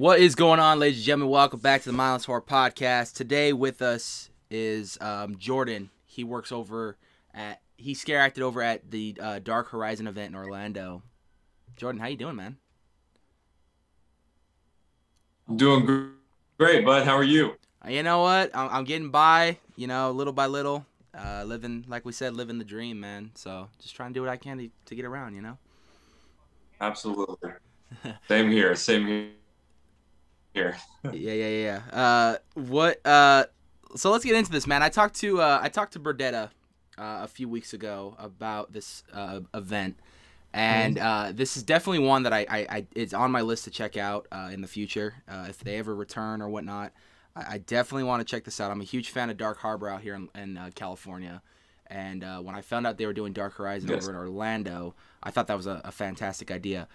What is going on, ladies and gentlemen? Welcome back to the Mindless Horror Podcast. Today with us is um, Jordan. He works over at he scare acted over at the uh, Dark Horizon event in Orlando. Jordan, how you doing, man? I'm doing great, bud. How are you? Uh, you know what? I'm, I'm getting by. You know, little by little, uh, living like we said, living the dream, man. So just trying to do what I can to, to get around. You know. Absolutely. Same here. Same here here. yeah, yeah, yeah. Uh, what? Uh, so let's get into this, man. I talked to uh, I talked to Berdetta uh, a few weeks ago about this uh, event, and mm-hmm. uh, this is definitely one that I, I, I, it's on my list to check out uh, in the future uh, if they ever return or whatnot. I, I definitely want to check this out. I'm a huge fan of Dark Harbor out here in, in uh, California. And uh, when I found out they were doing Dark Horizon yes. over in Orlando, I thought that was a, a fantastic idea.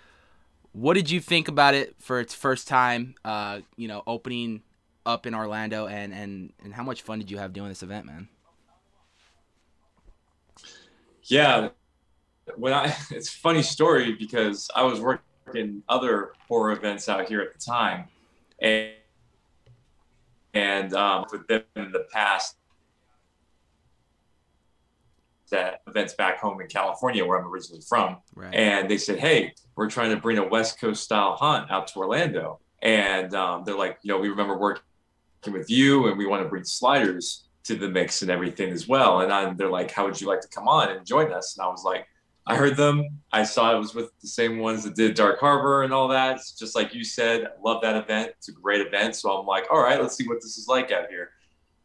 What did you think about it for its first time? Uh, you know, opening up in Orlando, and and and how much fun did you have doing this event, man? Yeah, when I it's funny story because I was working other horror events out here at the time, and and um, with them in the past, that events back home in California, where I'm originally from. Right. And they said, "Hey, we're trying to bring a West Coast style hunt out to Orlando." And um, they're like, "You know, we remember working with you, and we want to bring sliders to the mix and everything as well." And I'm, they're like, "How would you like to come on and join us?" And I was like, "I heard them. I saw it was with the same ones that did Dark Harbor and all that. It's just like you said. I love that event. It's a great event. So I'm like, all right, let's see what this is like out here."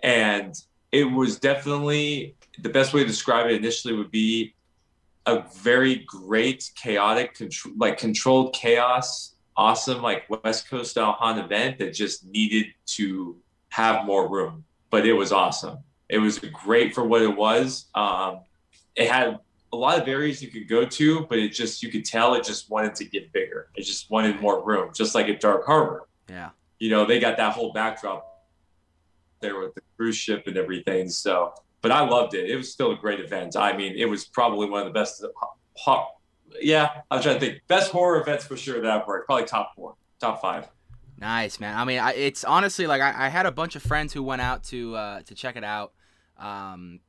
And it was definitely the best way to describe it initially would be a very great chaotic control like controlled chaos awesome like west coast style haunt event that just needed to have more room but it was awesome. It was great for what it was. Um, it had a lot of areas you could go to but it just you could tell it just wanted to get bigger. It just wanted more room just like at dark harbor. Yeah. You know they got that whole backdrop there with the cruise ship and everything so but I loved it. It was still a great event. I mean, it was probably one of the best. yeah, I was trying to think. Best horror events for sure that I've worked. Probably top four, top five. Nice man. I mean, I, it's honestly like I, I, had a bunch of friends who went out to uh, to check it out, um,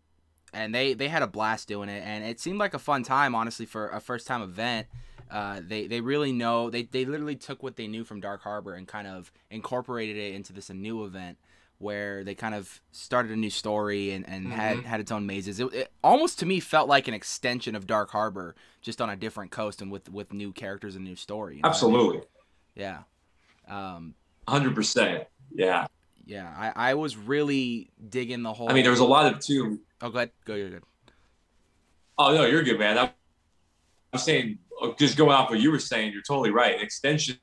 and they they had a blast doing it, and it seemed like a fun time. Honestly, for a first time event, uh, they they really know they they literally took what they knew from Dark Harbor and kind of incorporated it into this new event where they kind of started a new story and, and mm-hmm. had had its own mazes. It, it, almost to me felt like an extension of Dark Harbor, just on a different coast and with with new characters and new story. You know Absolutely. I mean? Yeah. Um, Hundred percent. Yeah. Yeah, I, I was really digging the whole. I mean, there was a lot of too. Oh, go ahead. Go. You're good. Oh no, you're good, man. I'm, I'm saying, uh, just going off what you were saying, you're totally right. An extension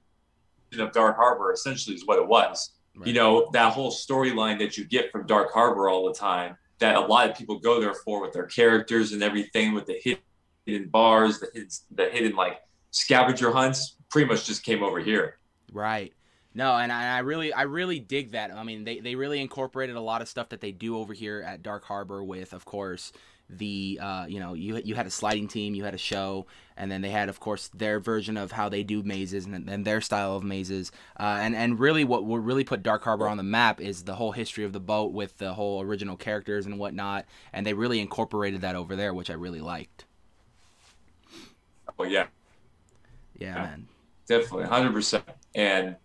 of Dark Harbor essentially is what it was Right. You know, that whole storyline that you get from Dark Harbor all the time that a lot of people go there for with their characters and everything with the hidden bars, the hidden, the hidden like scavenger hunts pretty much just came over here. Right. No, and I, I, really, I really dig that. I mean, they, they really incorporated a lot of stuff that they do over here at Dark Harbor with, of course, the uh, you know you you had a sliding team, you had a show, and then they had of course their version of how they do mazes and, and their style of mazes. Uh, and and really what will really put Dark Harbor on the map is the whole history of the boat with the whole original characters and whatnot. And they really incorporated that over there, which I really liked. Oh yeah, yeah, yeah man, definitely, hundred percent. And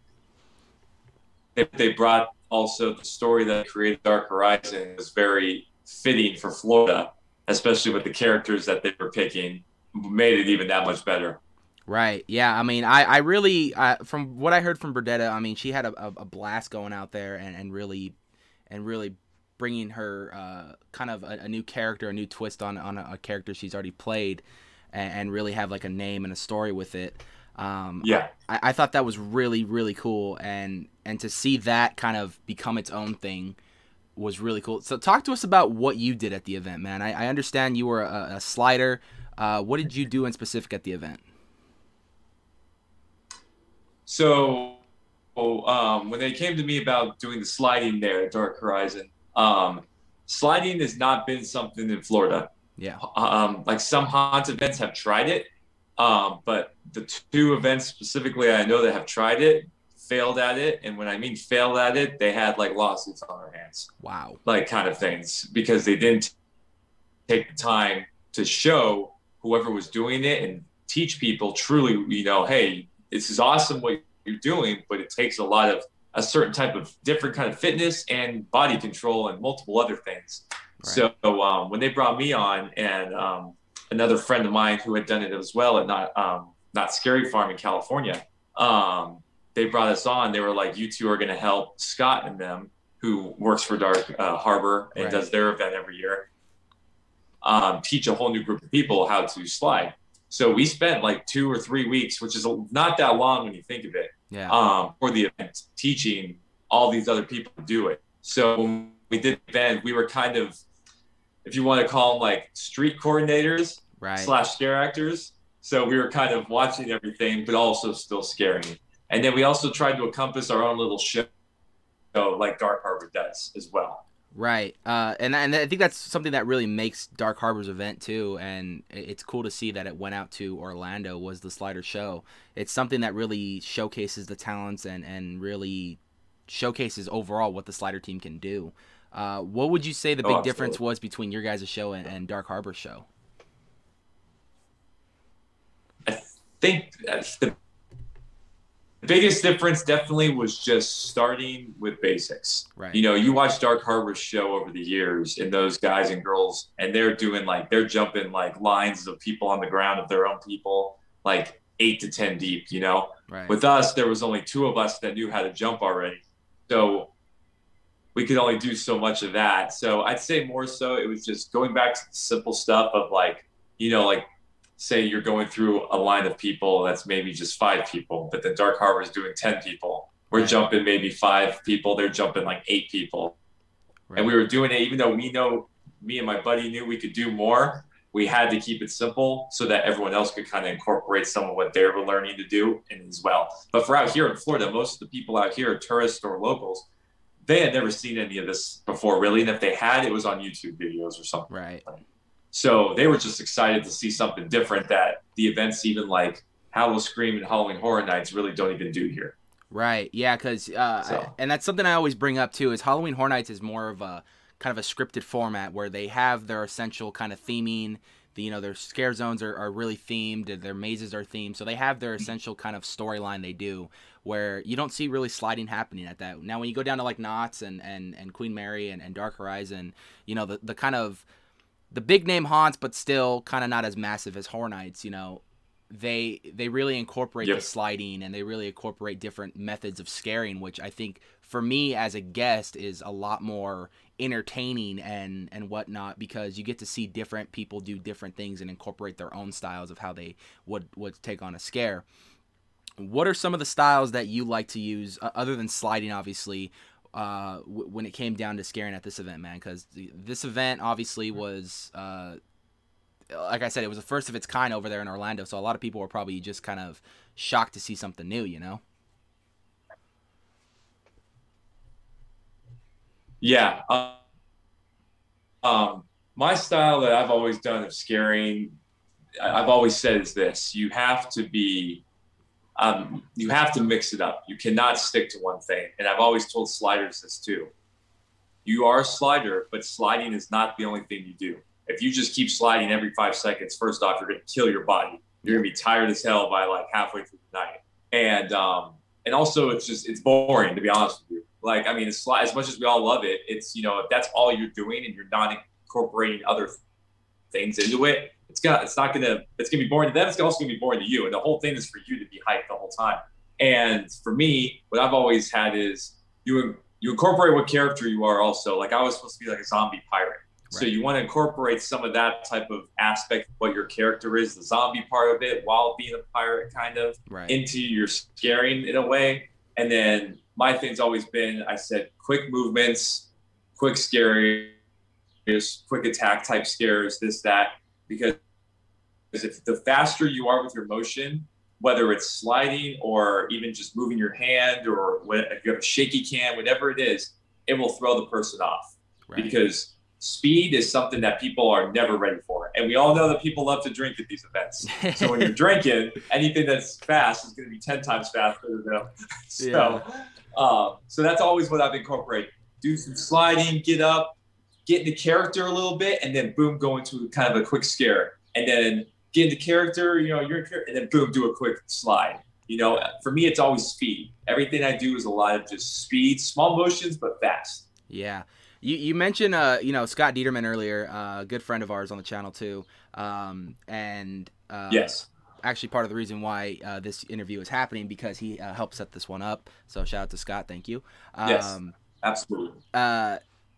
they, they brought also the story that created Dark Horizon was very fitting for Florida especially with the characters that they were picking, made it even that much better. Right. Yeah. I mean, I, I really, uh, from what I heard from Berdetta, I mean, she had a, a, blast going out there and, and really, and really bringing her uh, kind of a, a, new character, a new twist on, on a, a character she's already played and, and, really have like a name and a story with it. Um, yeah. I, I thought that was really, really cool. And, and to see that kind of become its own thing was really cool. So talk to us about what you did at the event, man. I, I understand you were a, a slider. Uh, what did you do in specific at the event? So um, when they came to me about doing the sliding there at Dark Horizon, um, sliding has not been something in Florida. Yeah. Um, like some haunt events have tried it, um, but the two events specifically I know that have tried it, failed at it. And when I mean failed at it, they had like lawsuits on their hands. Wow. Like kind of things because they didn't take the time to show whoever was doing it and teach people truly, you know, hey, this is awesome what you're doing, but it takes a lot of a certain type of different kind of fitness and body control and multiple other things. Right. So um, when they brought me on and um, another friend of mine who had done it as well at not um, Knott's Scary Farm in California, um, they brought us on. They were like, "You two are going to help Scott and them, who works for Dark uh, Harbor and right. does their event every year, um, teach a whole new group of people how to slide." So we spent like two or three weeks, which is not that long when you think of it, yeah. um, for the event, teaching all these other people to do it. So when we did the event, we were kind of, if you want to call them like street coordinators right. slash scare actors. So we were kind of watching everything, but also still scaring. And then we also tried to encompass our own little show, like Dark Harbor does as well. Right, uh, and and I think that's something that really makes Dark Harbor's event too, and it's cool to see that it went out to Orlando was the Slider show. It's something that really showcases the talents and and really showcases overall what the Slider team can do. Uh, what would you say the oh, big oh, difference was between your guys' show and, and Dark Harbor's show? I think that's the the biggest difference definitely was just starting with basics. Right. You know, you watch Dark Harbor's show over the years, and those guys and girls, and they're doing like they're jumping like lines of people on the ground of their own people, like eight to ten deep. You know, right. with us there was only two of us that knew how to jump already, so we could only do so much of that. So I'd say more so it was just going back to the simple stuff of like, you know, like say you're going through a line of people that's maybe just five people, but then Dark Harbor is doing 10 people. We're right. jumping maybe five people, they're jumping like eight people. Right. And we were doing it, even though we know, me and my buddy knew we could do more, we had to keep it simple so that everyone else could kind of incorporate some of what they were learning to do in as well. But for out here in Florida, most of the people out here are tourists or locals. They had never seen any of this before, really. And if they had, it was on YouTube videos or something. Right. So they were just excited to see something different that the events, even like Howl-O-Scream and Halloween Horror Nights, really don't even do here. Right. Yeah. Because uh, so. and that's something I always bring up too. Is Halloween Horror Nights is more of a kind of a scripted format where they have their essential kind of theming. The, you know their scare zones are, are really themed their mazes are themed so they have their essential kind of storyline they do where you don't see really sliding happening at that now when you go down to like knott's and and, and queen mary and, and dark horizon you know the, the kind of the big name haunts, but still kind of not as massive as Horror Nights. You know, they they really incorporate yep. the sliding and they really incorporate different methods of scaring, which I think for me as a guest is a lot more entertaining and and whatnot because you get to see different people do different things and incorporate their own styles of how they would would take on a scare. What are some of the styles that you like to use uh, other than sliding? Obviously, uh, w- when it came down to scaring at this event, man. Because this event obviously was, uh, like I said, it was the first of its kind over there in Orlando. So a lot of people were probably just kind of shocked to see something new, you know? Yeah. Uh, um, my style that I've always done of scaring, I've always said is this: you have to be um, you have to mix it up. You cannot stick to one thing. And I've always told sliders this too. You are a slider, but sliding is not the only thing you do. If you just keep sliding every five seconds, first off, you're going to kill your body. You're going to be tired as hell by like halfway through the night. And um, and also, it's just it's boring to be honest with you. Like, I mean, it's as much as we all love it, it's you know if that's all you're doing and you're not incorporating other things into it, it's got it's not gonna it's gonna be boring to them. It's also gonna be boring to you. And the whole thing is for you to be hyped the whole time. And for me, what I've always had is you you incorporate what character you are. Also, like I was supposed to be like a zombie pirate. Right. So you want to incorporate some of that type of aspect, of what your character is, the zombie part of it, while being a pirate, kind of right. into your scaring in a way. And then my thing's always been, I said, quick movements, quick scares, quick attack type scares, this that because if the faster you are with your motion, whether it's sliding or even just moving your hand or if you have a shaky cam, whatever it is, it will throw the person off. Right. Because speed is something that people are never ready for. And we all know that people love to drink at these events. so when you're drinking, anything that's fast is going to be 10 times faster than them. so, yeah. uh, so that's always what I've incorporated. Do some sliding, get up, get into character a little bit, and then boom, go into kind of a quick scare. And then get into character, you know, you're and then boom, do a quick slide. You know, for me, it's always speed. Everything I do is a lot of just speed, small motions, but fast. Yeah. You, you mentioned uh you know Scott Dieterman earlier, uh, a good friend of ours on the channel too, um, and uh, yes, actually part of the reason why uh, this interview is happening because he uh, helped set this one up. So shout out to Scott, thank you. Um, yes, absolutely. Uh,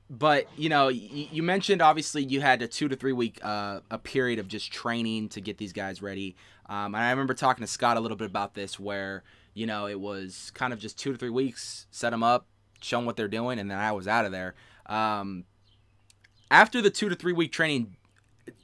but you know, you, you, mentioned obviously you had a two to three week uh, a period of just training to get these guys ready. Um, and I remember talking to Scott a little bit about this, where you know it was kind of just two to three weeks, set them up, show them what they're doing, and then I was out of there. Um, after the two to three week training,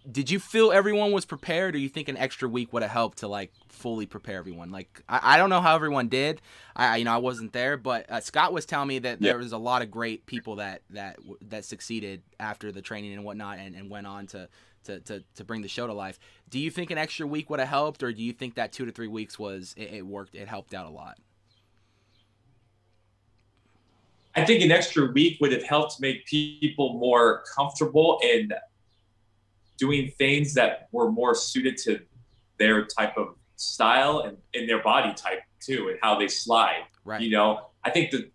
did you feel everyone was prepared, or you think an extra week would have helped to like fully prepare everyone? Like I, I don't know how everyone did. I you know I wasn't there, but uh, Scott was telling me that there was a lot of great people that that that succeeded after the training and whatnot, and, and went on to, to to to bring the show to life. Do you think an extra week would have helped, or do you think that two to three weeks was it, it worked? It helped out a lot. I think an extra week would have helped make people more comfortable in doing things that were more suited to their type of style and in their body type too, and how they slide. Right. You know, I think the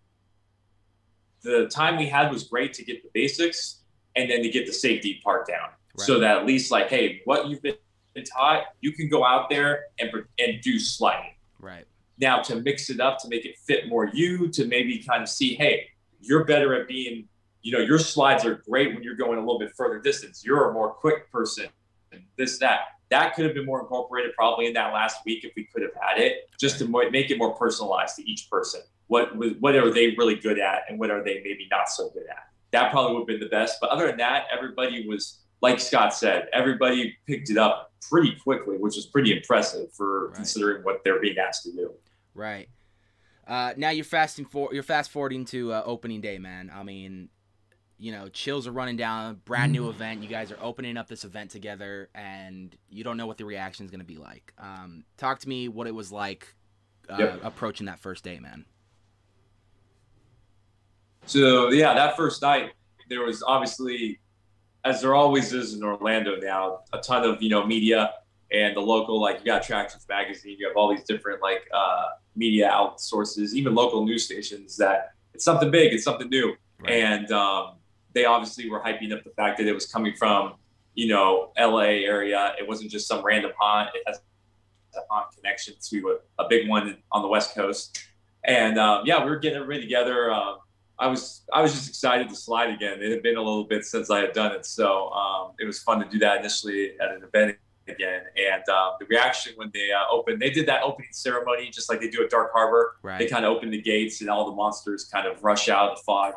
the time we had was great to get the basics and then to get the safety part down, right. so that at least like, hey, what you've been taught, you can go out there and and do sliding. Right. Now to mix it up to make it fit more you, to maybe kind of see, hey, you're better at being, you know, your slides are great when you're going a little bit further distance. You're a more quick person, and this that. That could have been more incorporated probably in that last week if we could have had it, just to make it more personalized to each person. What what are they really good at, and what are they maybe not so good at? That probably would have been the best. But other than that, everybody was like Scott said, everybody picked it up pretty quickly, which was pretty impressive for right. considering what they're being asked to do. Right. Uh, now you're fasting for you're fast forwarding to uh, opening day, man. I mean, you know, chills are running down. Brand new mm. event. You guys are opening up this event together, and you don't know what the reaction is going to be like. Um, talk to me what it was like uh, yep. approaching that first day, man. So yeah, that first night there was obviously, as there always is in Orlando now, a ton of you know media and the local like you got Attractions Magazine, you have all these different like uh, media outsources, even local news stations that it's something big, it's something new, right. and um, they obviously were hyping up the fact that it was coming from you know L.A. area. It wasn't just some random haunt. It has a haunt connection to a, a big one on the West Coast, and um, yeah, we were getting everybody together. Um, I was I was just excited to slide again. It had been a little bit since I had done it, so um, it was fun to do that initially at an event again. And um, the reaction when they uh, opened, they did that opening ceremony just like they do at Dark Harbor. Right. They kind of open the gates and all the monsters kind of rush out of the fog.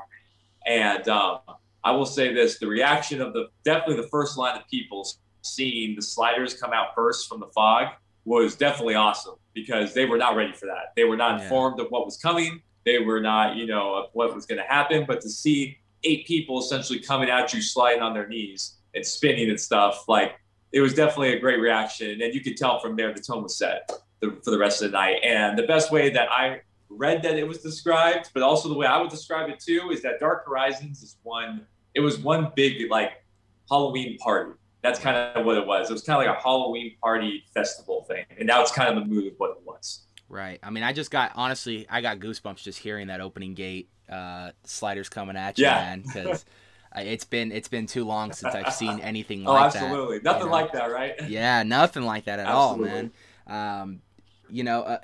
And um, I will say this: the reaction of the definitely the first line of people seeing the sliders come out first from the fog was definitely awesome because they were not ready for that. They were not yeah. informed of what was coming. They were not, you know, of what was going to happen. But to see eight people essentially coming at you, sliding on their knees and spinning and stuff, like it was definitely a great reaction. And you could tell from there the tone was set the, for the rest of the night. And the best way that I read that it was described, but also the way I would describe it too, is that Dark Horizons is one, it was one big like Halloween party. That's kind of what it was. It was kind of like a Halloween party festival thing. And now it's kind of the mood of what it was. Right. I mean, I just got, honestly, I got goosebumps just hearing that opening gate uh, sliders coming at you, yeah. man. Because. it's been it's been too long since I've seen anything oh, like that. Oh, absolutely, nothing you know? like that, right? Yeah, nothing like that at absolutely. all, man. Um, you know, uh,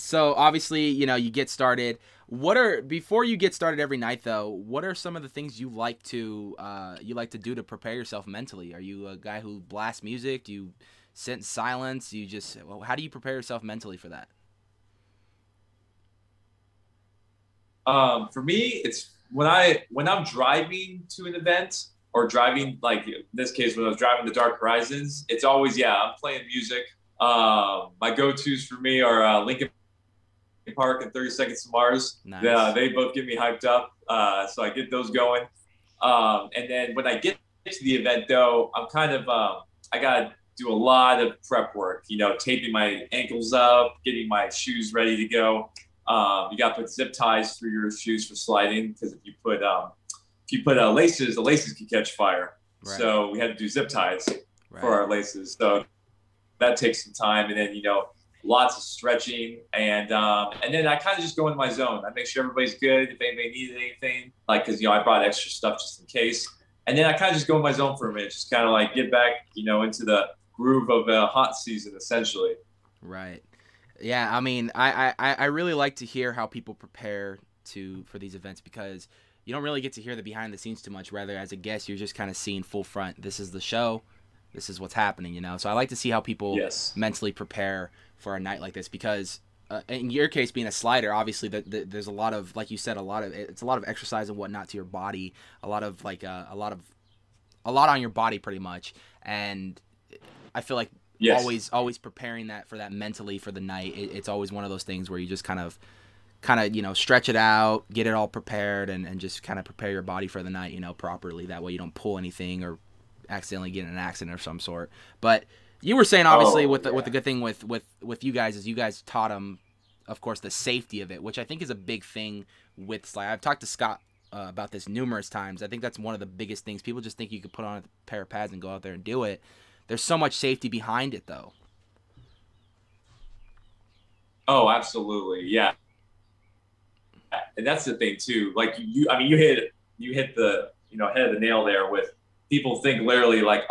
so obviously, you know, you get started. What are before you get started every night though? What are some of the things you like to uh, you like to do to prepare yourself mentally? Are you a guy who blasts music? Do you sit in silence? Do you just well, how do you prepare yourself mentally for that? Um, for me, it's when I when I'm driving to an event or driving like in this case when I was driving the Dark Horizons, it's always yeah I'm playing music. Um, my go-to's for me are uh, Linkin Park and 30 Seconds to Mars. Nice. they both get me hyped up, uh, so I get those going. Um, and then when I get to the event though, I'm kind of um, I gotta do a lot of prep work. You know, taping my ankles up, getting my shoes ready to go. Um, you got to put zip ties through your shoes for sliding because if you put um, if you put uh, laces, the laces can catch fire. Right. So we had to do zip ties right. for our laces. So that takes some time, and then you know lots of stretching, and um, and then I kind of just go into my zone. I make sure everybody's good. If anybody needed anything, like because you know I brought extra stuff just in case, and then I kind of just go in my zone for a minute, just kind of like get back, you know, into the groove of a hot season essentially. Right. Yeah, I mean, I, I, I really like to hear how people prepare to for these events because you don't really get to hear the behind the scenes too much. Rather, as a guest, you're just kind of seeing full front. This is the show. This is what's happening, you know. So I like to see how people yes. mentally prepare for a night like this because uh, in your case being a slider obviously the, the, there's a lot of like you said a lot of it's a lot of exercise and whatnot to your body a lot of like uh, a lot of a lot on your body pretty much. And i feel like yes. always always preparing that for that mentally for the night it, it's always one of those things where you just kind of kind of you know stretch it out get it all prepared and, and just kind of prepare your body for the night you know properly. That way you don't pull anything or accidentally get in an accident of some sort. But you were saying obviously oh, with the, yeah. with the good thing with with with you guys is you guys taught them, of course, the safety of it, which I think is a big thing with slide. I've talked to Scott uh, about this numerous times. I think that's one of the biggest things. People just think you could put on a pair of pads and go out there and do it. There's so much safety behind it, though. Oh, absolutely, yeah. And that's the thing too. Like you, I mean, you hit you hit the you know head of the nail there. With people think literally like,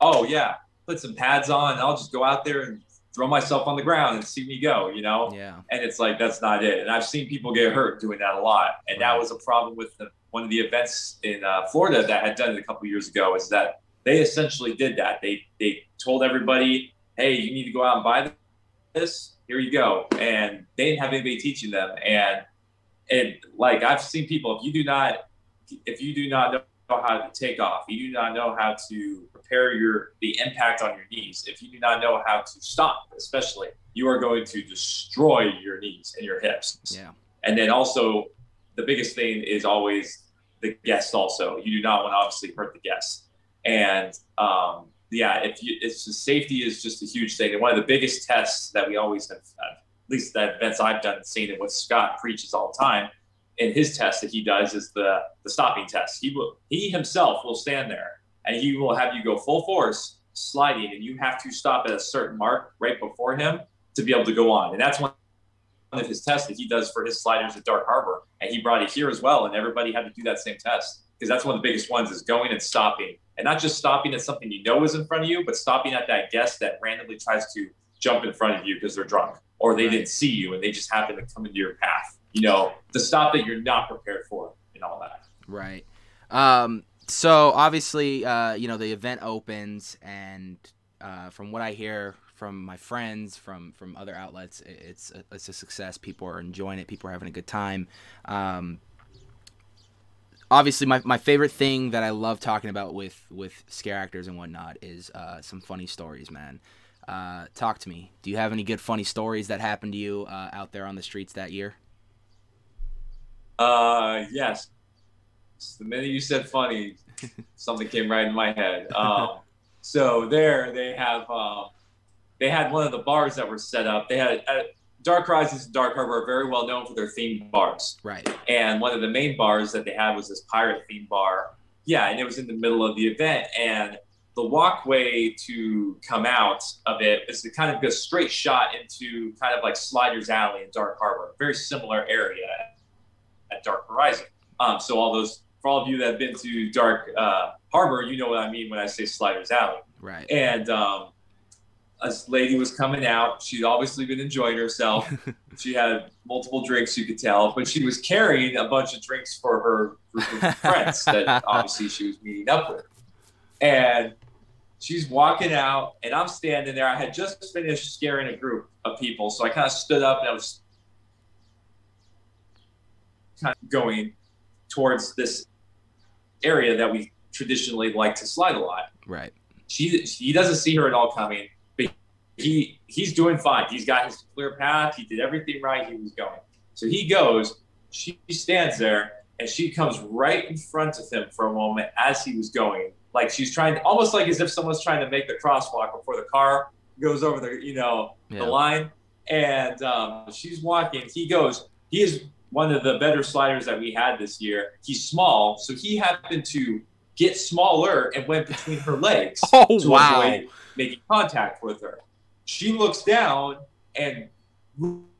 oh yeah, put some pads on and I'll just go out there and throw myself on the ground and see me go, you know? Yeah. And it's like, that's not it. And I've seen people get hurt doing that a lot. And right. that was a problem with the, one of the events in uh, Florida that had done it a couple years ago is that they essentially did that. They, they told everybody, Hey, you need to go out and buy this. Here you go. And they didn't have anybody teaching them. And, and like, I've seen people, if you do not, if you do not know how to take off, you do not know how to your the impact on your knees, if you do not know how to stop, especially, you are going to destroy your knees and your hips. Yeah. And then also, the biggest thing is always the guest. Also, you do not want to obviously hurt the guest. And um, yeah, if you, it's just safety is just a huge thing. And one of the biggest tests that we always have, at least the events I've done, seen, and what Scott preaches all the time in his test that he does is the the stopping test. He will he himself will stand there and he will have you go full force sliding, and you have to stop at a certain mark right before him to be able to go on. And that's one of his tests that he does for his sliders at Dark Harbor, and he brought it here as well. And everybody had to do that same test because that's one of the biggest ones is going and stopping, and not just stopping at something you know is in front of you, but stopping at that guest that randomly tries to jump in front of you because they're drunk or they right. didn't see you and they just happen to come into your path you know, the stop that you're not prepared for and all that. Right. Um, so obviously, uh, you know, the event opens, and uh, from what I hear from my friends, from from other outlets, it's a, it's a success. People are enjoying it. People are having a good time. Um, obviously, my, my favorite thing that I love talking about with with scare actors and whatnot is uh, some funny stories, man. Uh, talk to me. Do you have any good funny stories that happened to you uh, out there on the streets that year? Uh, yes. The minute you said funny, something came right in my head. Um, so there they have, um, they had one of the bars that were set up. They had uh, Dark Horizons and Dark Harbor are very well known for their themed bars. Right. And one of the main bars that they had was this pirate themed bar. Yeah, and it was in the middle of the event, and the walkway to come out of it is to kind of a straight shot into kind of like Sliders Alley in Dark Harbor, very similar area at Dark Horizon. Um, so all those, for all of you that have been to Dark uh, Harbor, you know what I mean when I say Sliders Alley. Right. And um, a lady was coming out. She'd obviously been enjoying herself. she had multiple drinks, you could tell, but she was carrying a bunch of drinks for her group of friends that obviously she was meeting up with. And she's walking out, and I'm standing there. I had just finished scaring a group of people, so I kind of stood up and I was kind of going towards this area that we traditionally like to slide a lot. Right. She he doesn't see her at all coming, but he he's doing fine. He's got his clear path. He did everything right. He was going. So he goes. She stands there, and she comes right in front of him for a moment as he was going, like she's trying, almost like as if someone's trying to make the crosswalk before the car goes over the, you know, yeah. the line. And um, she's walking. He goes. He is one of the better sliders that we had this year. He's small, so he happened to get smaller and went between her legs oh, to wow. avoid making contact with her. She looks down and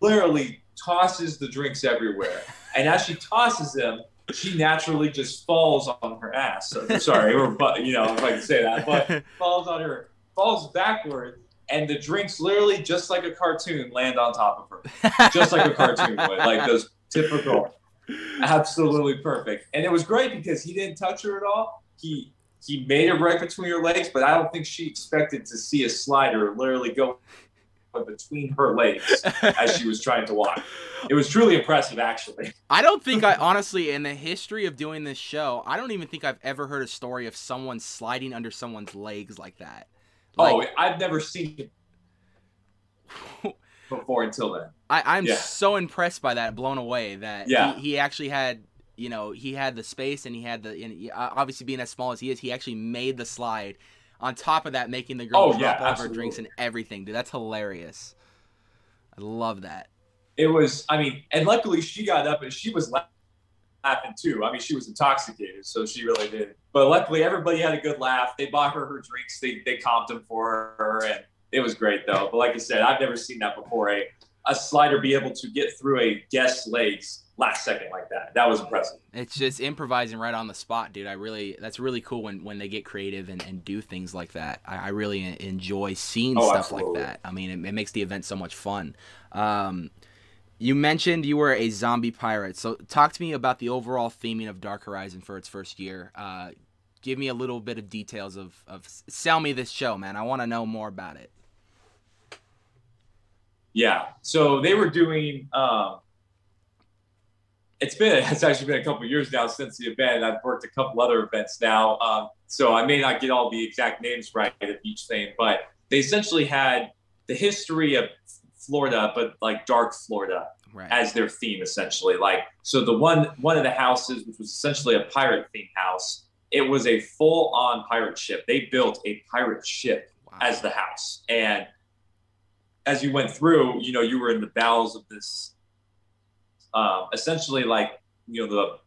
literally tosses the drinks everywhere. And as she tosses them, she naturally just falls on her ass. So, sorry, or but you know, if I can say that, but falls on her, falls backward, and the drinks literally just like a cartoon land on top of her, just like a cartoon would, like those typical, absolutely perfect. And it was great because he didn't touch her at all. He he made it right between her legs, but I don't think she expected to see a slider literally go between her legs as she was trying to walk. It was truly impressive, actually. I don't think I honestly, in the history of doing this show, I don't even think I've ever heard a story of someone sliding under someone's legs like that. Oh, like, oh, I've never seen it before until then. I, I'm yeah. so impressed by that, blown away that yeah. he, he actually had you know he had the space and he had the and uh, obviously being as small as he is, he actually made the slide on top of that, making the girl oh, drop yeah, all her drinks and everything, dude. That's hilarious. I love that. It was, I mean, and luckily she got up and she was laughing too. I mean, she was intoxicated, so she really did. But luckily, everybody had a good laugh. They bought her her drinks. They they comped them for her, and it was great though. But like I said, I've never seen that before. A a slider be able to get through a guest's legs last second like that. That was impressive. It's just improvising right on the spot, dude. I really that's really cool when when they get creative and, and do things like that. I, I really enjoy seeing oh, stuff absolutely. like that. I mean, it, it, makes the event so much fun. Um, you mentioned you were a zombie pirate, so talk to me about the overall theming of Dark Horizon for its first year. Uh, give me a little bit of details of of sell me this show, man. I want to know more about it. Yeah, so they were doing. Um, it's been it's actually been a couple years now since the event. I've worked a couple other events now, um, so I may not get all the exact names right of each thing, but they essentially had the history of Florida, but like dark Florida right. as their theme essentially. Like so, the one one of the houses, which was essentially a pirate theme house, it was a full on pirate ship. They built a pirate ship wow. as the house, and as you went through, you know, you were in the bowels of this um, essentially like you know the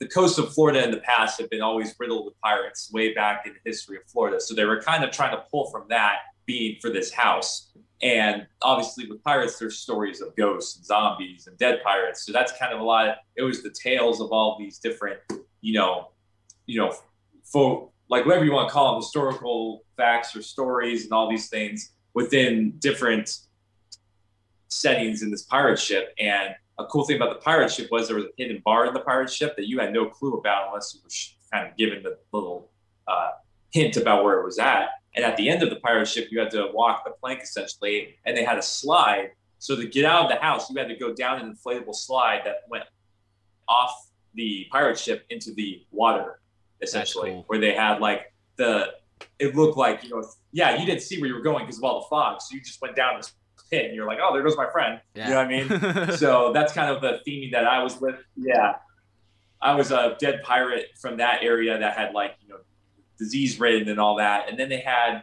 the coast of Florida in the past have been always riddled with pirates way back in the history of Florida. So they were kind of trying to pull from that being for this house. And obviously with pirates, there's stories of ghosts and zombies and dead pirates. So that's kind of a lot of, it was the tales of all these different, you know, you know, for like whatever you want to call them, historical facts or stories and all these things within different settings in this pirate ship. And a cool thing about the pirate ship was there was a hidden bar in the pirate ship that you had no clue about unless you were kind of given the little uh, hint about where it was at. And at the end of the pirate ship, you had to walk the plank essentially, and they had a slide. So to get out of the house, you had to go down an inflatable slide that went off the pirate ship into the water, essentially, cool. where they had like the. It looked like you know, yeah, you didn't see where you were going because of all the fog, so you just went down this pit and you're like, oh, there goes my friend. Yeah. You know what I mean? so that's kind of the theme that I was with. Yeah. I was a dead pirate from that area that had like, you know, disease ridden and all that. And then they had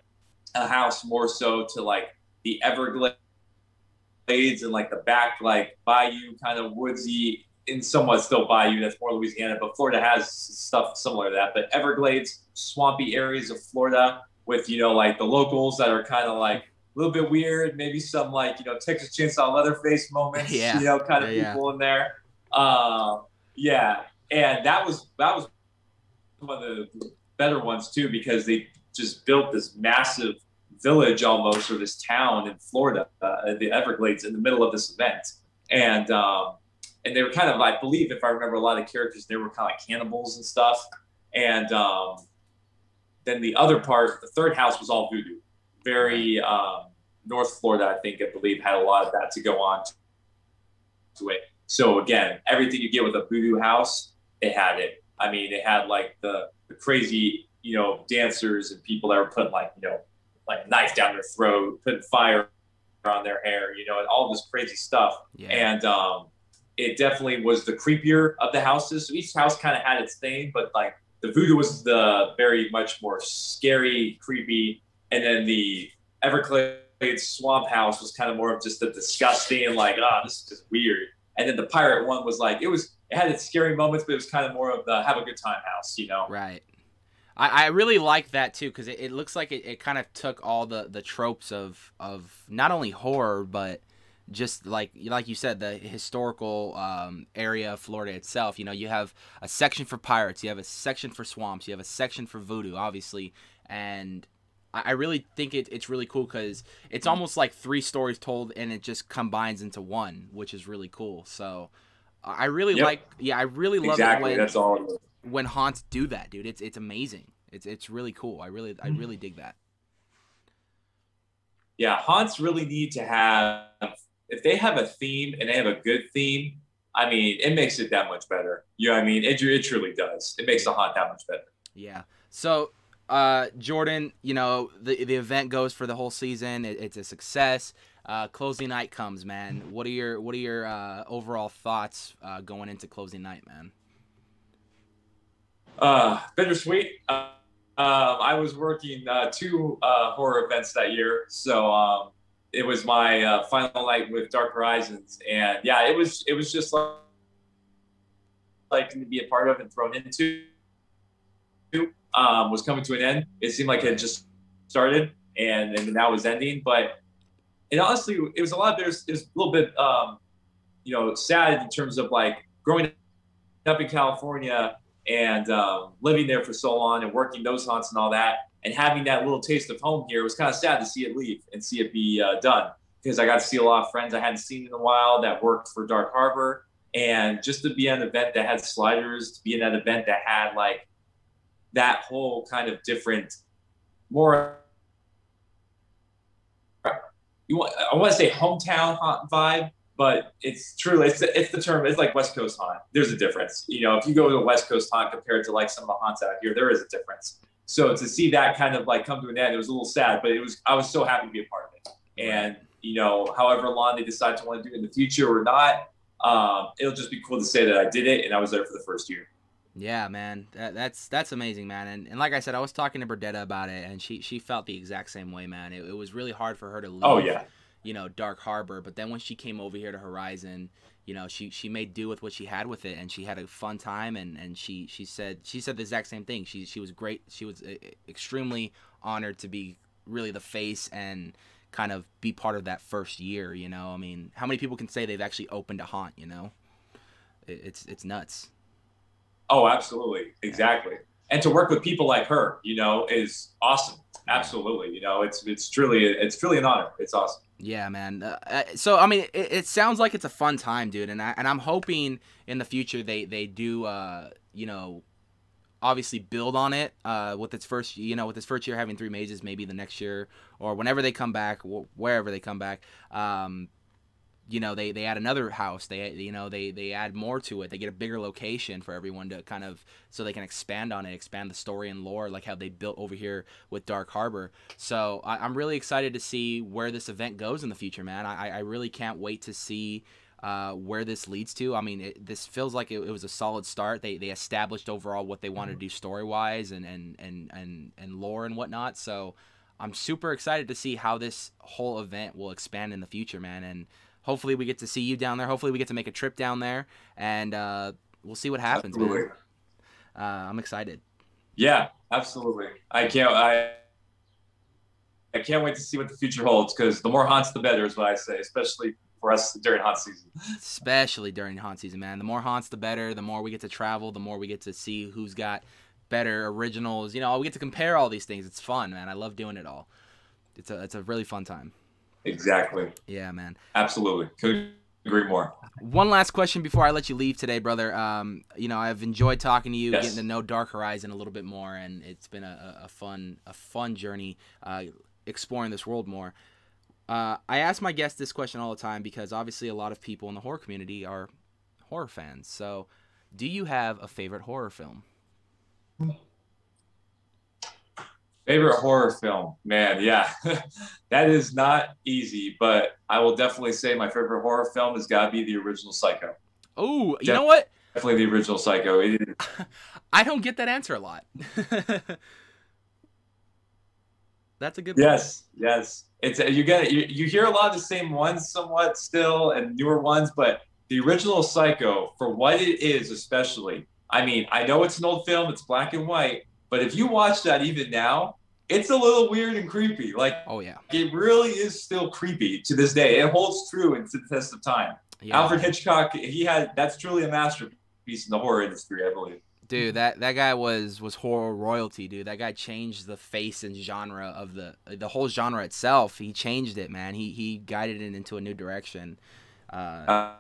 a house more so to like the Everglades and like the back, like bayou kind of woodsy in somewhat still bayou. That's more Louisiana, but Florida has stuff similar to that. But Everglades, swampy areas of Florida with, you know, like the locals that are kind of like a little bit weird, maybe some like you know Texas Chainsaw Leatherface moments, yeah. you know, kind of yeah, people yeah. in there. Um, yeah, and that was that was one of the better ones too because they just built this massive village almost or this town in Florida, uh, the Everglades, in the middle of this event, and um, and they were kind of I believe if I remember a lot of characters, they were kind of like cannibals and stuff, and um, then the other part, the third house was all voodoo very um, North Florida, I think, I believe, had a lot of that to go on to it. So again, everything you get with a voodoo house, it had it. I mean, it had like the, the crazy, you know, dancers and people that were putting like, you know, like knife down their throat, putting fire on their hair, you know, and all this crazy stuff. Yeah. And um, it definitely was the creepier of the houses. So each house kind of had its thing, but like the voodoo was the very much more scary, creepy, and then the Everglades swamp house was kind of more of just the disgusting, like, ah, oh, this is just weird. And then the pirate one was like, it was, it had its scary moments, but it was kind of more of the have a good time house, you know? Right. I, I really like that too because it, it looks like it, it kind of took all the, the tropes of, of not only horror, but just like like you said, the historical um, area of Florida itself. You know, you have a section for pirates, you have a section for swamps, you have a section for voodoo, obviously, and I really think it, it's really cool because it's almost like three stories told and it just combines into one, which is really cool. So I really yep. like, yeah, I really love exactly. it when, That's all. when haunts do that, dude. It's it's amazing. It's it's really cool. I really I really dig that. Yeah, haunts really need to have if they have a theme and they have a good theme. I mean, it makes it that much better. You know what I mean? It, it truly does. It makes the haunt that much better. Yeah. So uh, Jordan, you know the the event goes for the whole season. It, it's a success. Uh, closing night comes, man. What are your what are your uh, overall thoughts uh, going into closing night, man? Uh, bittersweet. Uh, um, I was working uh, two uh, horror events that year, so um, it was my uh, final night with Dark Horizons, and yeah, it was it was just like, like to be a part of and thrown into um, was coming to an end. It seemed like it just started and, and now was ending. But and honestly, it was a lot. There's there's a little bit, um, you know, sad in terms of like growing up in California and um, living there for so long and working those haunts and all that, and having that little taste of home here was kind of sad to see it leave and see it be uh, done because I got to see a lot of friends I hadn't seen in a while that worked for Dark Harbor. And just to be an event that had sliders, to be in that event that had like that whole kind of different, more. You want, I want to say hometown vibe, but it's truly it's, it's the term. It's like West Coast haunt. There's a difference. You know, if you go to a West Coast haunt compared to like some of the haunts out here, there is a difference. So to see that kind of like come to an end, it was a little sad, but it was I was so happy to be a part of it. And you know, however long they decide to want to do it in the future or not, um, it'll just be cool to say that I did it and I was there for the first year. Yeah, man, that, that's that's amazing, man. And, and like I said, I was talking to Berdetta about it, and she she felt the exact same way, man. It, it was really hard for her to leave. Oh yeah. You know, Dark Harbor, but then when she came over here to Horizon, you know, she she made do with what she had with it, and she had a fun time. And, and she she said she said the exact same thing. She she was great. She was extremely honored to be really the face and kind of be part of that first year. You know, I mean, how many people can say they've actually opened a haunt? You know, it, it's it's nuts. Oh, absolutely. Exactly. And to work with people like her, you know, is awesome. Absolutely. You know, it's it's truly it's truly an honor. It's awesome. Yeah, man. Uh, uh, so I mean, it, it, sounds like it's a fun time, dude, and I and I'm hoping in the future they they do, uh, you know, obviously build on it uh, with its first, you know, with its first year having three mazes, maybe the next year or whenever they come back, wherever they come back. Um, you know they, they add another house they you know they they add more to it they get a bigger location for everyone to kind of so they can expand on it expand the story and lore like how they built over here with dark harbor so I, am really excited to see where this event goes in the future man i, I really can't wait to see uh, where this leads to. I mean, it, this feels like it, it, was a solid start. They, they established overall what they wanted to do story wise and, and, and, and, and lore and whatnot. So I'm super excited to see how this whole event will expand in the future, man. And hopefully we get to see you down there. Hopefully we get to make a trip down there, and uh, we'll see what happens, absolutely. man. Uh, I'm excited. Yeah, absolutely. I can't. I I can't wait to see what the future holds because the more haunts, the better, is what I say, especially for us during haunt season. Especially during haunt season, man. The more haunts, the better. The more we get to travel, the more we get to see who's got better originals. You know, we get to compare all these things. It's fun, man. I love doing it all. It's a it's a really fun time. Exactly. Yeah, man. Absolutely. Could agree more. One last question before I let you leave today, brother. Um, you know, I've enjoyed talking to you, yes. getting to know Dark Horizon a little bit more, and it's been a, a fun a fun journey uh, exploring this world more. Uh, I ask my guests this question all the time because obviously a lot of people in the horror community are horror fans. So, do you have a favorite horror film? Favorite horror film, man, yeah, that is not easy, but I will definitely say my favorite horror film has got to be the original Psycho. Oh, you know what? definitely the original Psycho. I don't get that answer a lot. That's a good. Yes, point. yes. It's uh, you get it. You, you hear a lot of the same ones, somewhat still, and newer ones, but the original Psycho, for what it is, especially. I mean, I know it's an old film; it's black and white, but if you watch that even now, it's a little weird and creepy. Like, oh yeah, it really is still creepy to this day. It holds true into the test of time. Yeah. Alfred Hitchcock, he had that's truly a masterpiece in the horror industry, I believe. Dude, that that guy was was horror royalty, dude. That guy changed the face and genre of the the whole genre itself. He changed it, man. He he guided it into a new direction. Uh, uh,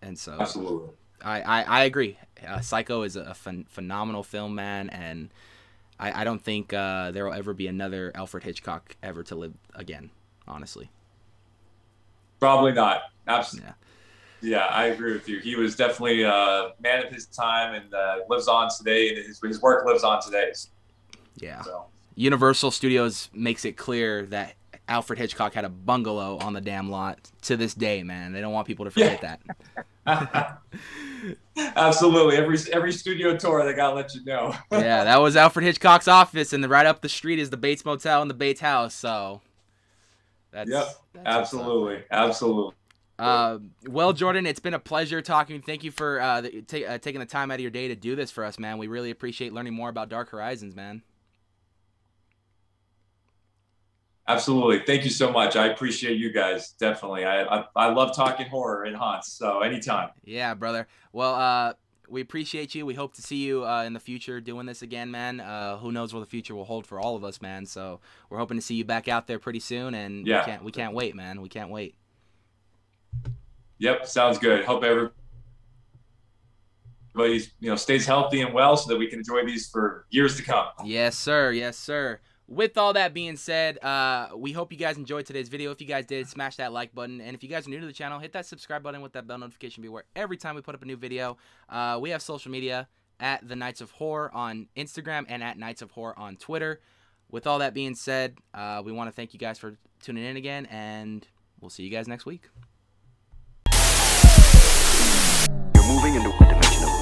and so absolutely, I I, I agree. Uh, Psycho is a ph- phenomenal film, man, and I I don't think uh, there will ever be another Alfred Hitchcock ever to live again. Honestly, probably not. Absolutely. Yeah. Yeah, I agree with you. He was definitely a man of his time and uh, lives on today, and his, his work lives on today. Yeah. So. Universal Studios makes it clear that Alfred Hitchcock had a bungalow on the damn lot to this day, man. They don't want people to forget yeah. that. Absolutely. Every every studio tour, they gotta let you know. yeah, that was Alfred Hitchcock's office, and right up the street is the Bates Motel and the Bates House. So. That's, yep. That's absolutely. Absolutely. Uh, well, Jordan, it's been a pleasure talking. Thank you for uh, t- uh, taking the time out of your day to do this for us, man. We really appreciate learning more about Dark Horizons, man. Absolutely. Thank you so much. I appreciate you guys. Definitely. I, I, I love talking horror and haunts. So anytime. Yeah, brother. Well, uh, we appreciate you. We hope to see you uh, in the future doing this again, man. Uh, who knows what the future will hold for all of us, man. So we're hoping to see you back out there pretty soon, and yeah. we can't we can't wait, man. We can't wait. Yep, sounds good. Hope everybody you know stays healthy and well so that we can enjoy these for years to come. Yes, sir. Yes, sir. With all that being said, uh, we hope you guys enjoyed today's video. If you guys did, smash that like button. And if you guys are new to the channel, hit that subscribe button with that bell notification be aware every time we put up a new video. Uh, we have social media at the Nights of Horror on Instagram and at Nights of Horror on Twitter. With all that being said, uh, we want to thank you guys for tuning in again, and we'll see you guys next week You're moving into a dimension of.